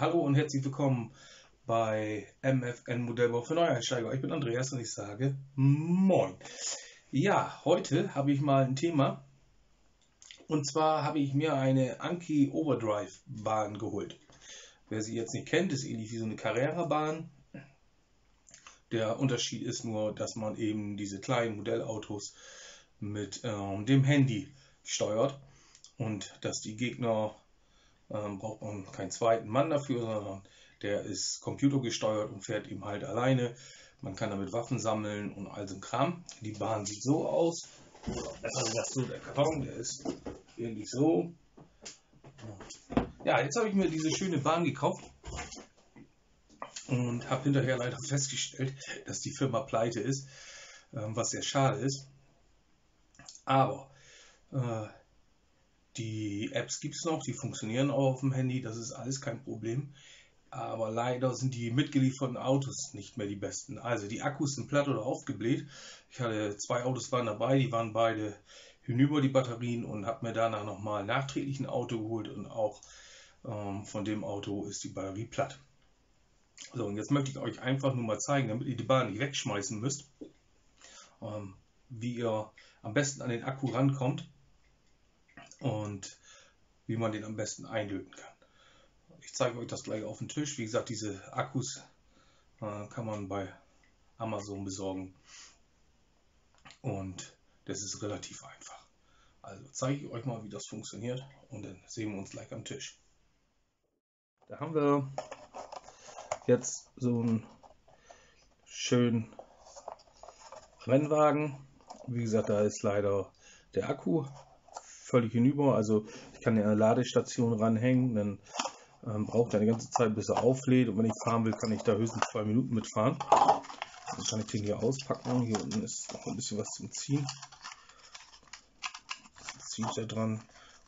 Hallo und herzlich willkommen bei MFN Modellbau für Neueinsteiger. Ich bin Andreas und ich sage Moin. Ja, heute habe ich mal ein Thema und zwar habe ich mir eine Anki Overdrive Bahn geholt. Wer sie jetzt nicht kennt, ist ähnlich wie so eine Carrera-Bahn. Der Unterschied ist nur, dass man eben diese kleinen Modellautos mit ähm, dem Handy steuert und dass die Gegner ähm, braucht man keinen zweiten Mann dafür, sondern der ist computergesteuert und fährt eben halt alleine. Man kann damit Waffen sammeln und all so ein Kram. Die Bahn sieht so aus. besser gesagt so, der Karton, der ist irgendwie so. Ja, jetzt habe ich mir diese schöne Bahn gekauft und habe hinterher leider festgestellt, dass die Firma pleite ist, ähm, was sehr schade ist. Aber äh, die Apps gibt es noch, die funktionieren auch auf dem Handy, das ist alles kein Problem. Aber leider sind die mitgelieferten Autos nicht mehr die besten. Also die Akkus sind platt oder aufgebläht. Ich hatte zwei Autos waren dabei, die waren beide hinüber die Batterien und habe mir danach nochmal nachträglich ein Auto geholt und auch ähm, von dem Auto ist die Batterie platt. So, und jetzt möchte ich euch einfach nur mal zeigen, damit ihr die Bahn nicht wegschmeißen müsst, ähm, wie ihr am besten an den Akku rankommt und wie man den am besten einlöten kann. Ich zeige euch das gleich auf dem Tisch. Wie gesagt, diese Akkus äh, kann man bei Amazon besorgen und das ist relativ einfach. Also zeige ich euch mal, wie das funktioniert und dann sehen wir uns gleich am Tisch. Da haben wir jetzt so einen schönen Rennwagen. Wie gesagt, da ist leider der Akku völlig hinüber. Also ich kann der Ladestation ranhängen, dann ähm, braucht er eine ganze Zeit, bis er auflädt. Und wenn ich fahren will, kann ich da höchstens zwei Minuten mitfahren. Dann kann ich den hier auspacken. Hier unten ist noch ein bisschen was zum Ziehen. Jetzt zieht er dran.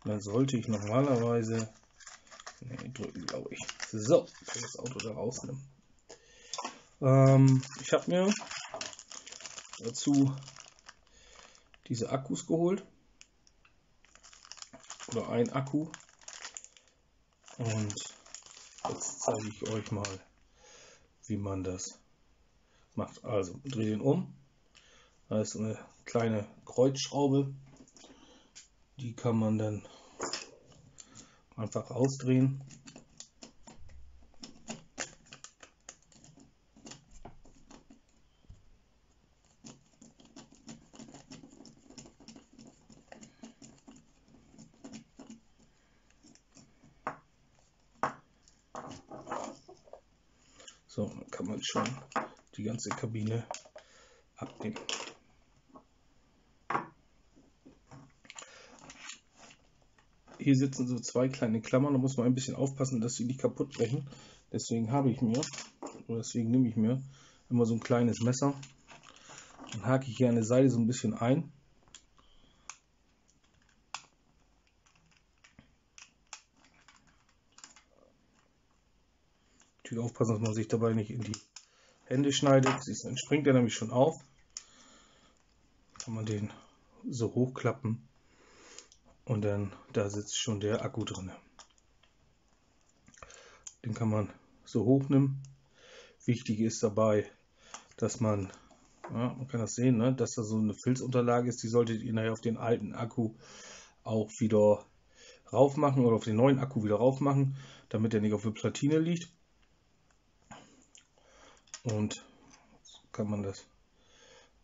Und dann sollte ich normalerweise nee, drücken, glaube ich. So, kann ich das Auto da rausnehmen. Ähm, ich habe mir dazu diese Akkus geholt oder ein Akku. Und jetzt zeige ich euch mal, wie man das macht. Also drehe den um. Da ist eine kleine Kreuzschraube. Die kann man dann einfach ausdrehen. So, dann kann man schon die ganze Kabine abnehmen. Hier sitzen so zwei kleine Klammern, da muss man ein bisschen aufpassen, dass sie nicht kaputt brechen. Deswegen habe ich mir, oder deswegen nehme ich mir immer so ein kleines Messer. Dann hake ich hier eine Seite so ein bisschen ein. Natürlich aufpassen, dass man sich dabei nicht in die Hände schneidet. Dann springt er nämlich schon auf. Kann man den so hochklappen und dann da sitzt schon der Akku drin. Den kann man so hochnehmen. Wichtig ist dabei, dass man, ja, man kann das sehen, ne, dass da so eine Filzunterlage ist. Die solltet ihr nachher auf den alten Akku auch wieder rauf machen oder auf den neuen Akku wieder rauf machen, damit er nicht auf der Platine liegt. Und kann man das,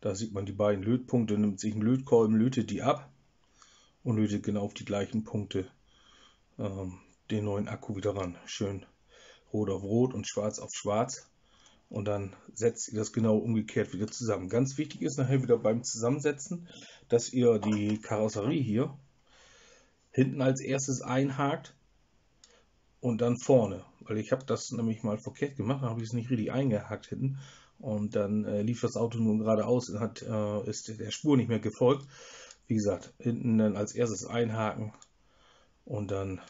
da sieht man die beiden Lötpunkte, nimmt sich einen Lötkolben, lötet die ab und lötet genau auf die gleichen Punkte ähm, den neuen Akku wieder ran. Schön rot auf rot und schwarz auf schwarz. Und dann setzt ihr das genau umgekehrt wieder zusammen. Ganz wichtig ist nachher wieder beim Zusammensetzen, dass ihr die Karosserie hier hinten als erstes einhakt und dann vorne. Weil ich habe das nämlich mal verkehrt gemacht, habe ich es nicht richtig eingehakt hinten. Und dann äh, lief das Auto nun geradeaus und hat, äh, ist der Spur nicht mehr gefolgt. Wie gesagt, hinten dann als erstes einhaken und dann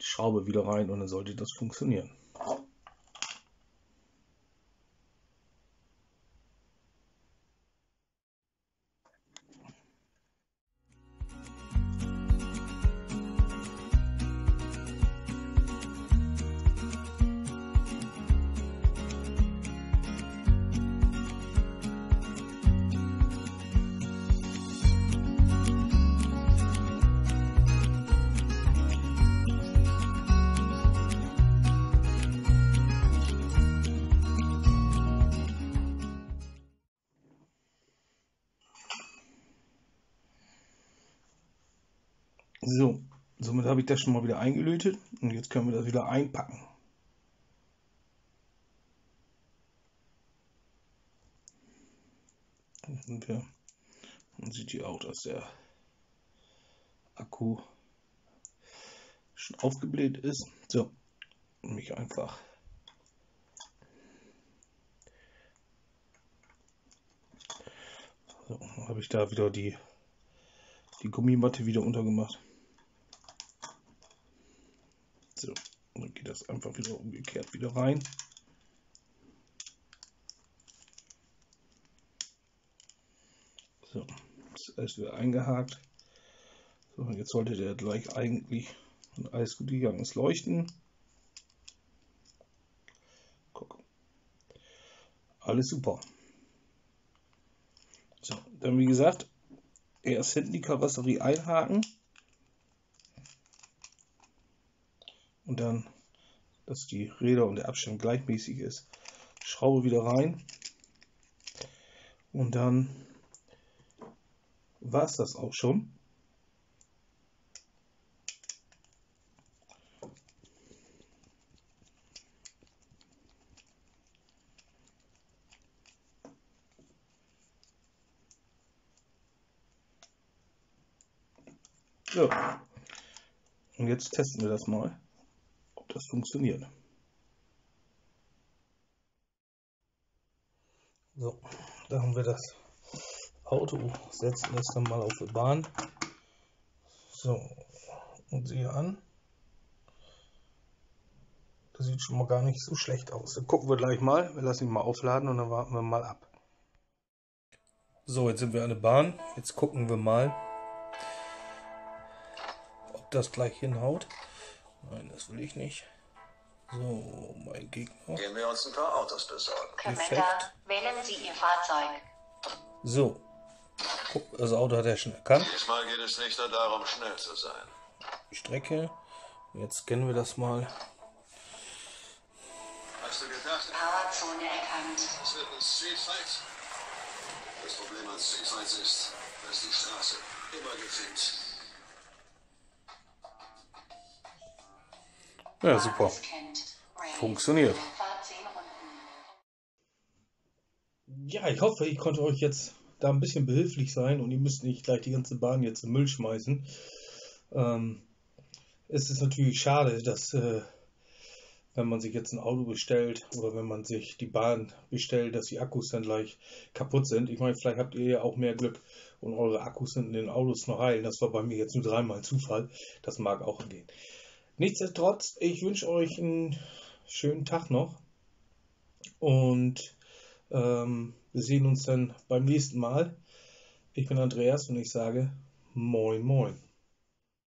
die Schraube wieder rein und dann sollte das funktionieren. So, somit habe ich das schon mal wieder eingelötet und jetzt können wir das wieder einpacken. Dann wir, man sieht hier auch, dass der Akku schon aufgebläht ist. So, mich einfach so, habe ich da wieder die die Gummimatte wieder untergemacht. So, dann geht das einfach wieder umgekehrt wieder rein. So, das ist wieder eingehakt. So, jetzt sollte der gleich eigentlich und alles gut gegangen ist leuchten. Guck. Alles super. So, dann wie gesagt, erst hinten die Karosserie einhaken und dann, dass die Räder und der Abstand gleichmäßig ist, Schraube wieder rein und dann war es das auch schon. So. Und jetzt testen wir das mal, das funktioniert. So, da haben wir das Auto, setzen das dann mal auf die Bahn. So, und siehe an. Das sieht schon mal gar nicht so schlecht aus. Dann gucken wir gleich mal. Wir lassen ihn mal aufladen und dann warten wir mal ab. So, jetzt sind wir an der Bahn. Jetzt gucken wir mal, das gleich hinhaut. Nein, das will ich nicht. So, mein Gegner. Gehen wir uns ein paar Autos besorgen. Commander, wählen Sie Ihr Fahrzeug. So. Guck, das Auto hat er schon erkannt. Diesmal geht es nicht nur darum, schnell zu sein. Die Strecke. Jetzt scannen wir das mal. Hast du gedacht, Powerzone erkannt. es wird ein Streetfight? Das Problem an Streetfights ist, dass die Straße immer gewinnt. Ja, super. Funktioniert. Ja, ich hoffe, ich konnte euch jetzt da ein bisschen behilflich sein und ihr müsst nicht gleich die ganze Bahn jetzt im Müll schmeißen. Ähm, es ist natürlich schade, dass äh, wenn man sich jetzt ein Auto bestellt oder wenn man sich die Bahn bestellt, dass die Akkus dann gleich kaputt sind. Ich meine, vielleicht habt ihr ja auch mehr Glück und eure Akkus sind in den Autos noch heilen. Das war bei mir jetzt nur dreimal Zufall. Das mag auch gehen. Nichtsdestotrotz, ich wünsche euch einen schönen Tag noch und ähm, wir sehen uns dann beim nächsten Mal. Ich bin Andreas und ich sage Moin Moin.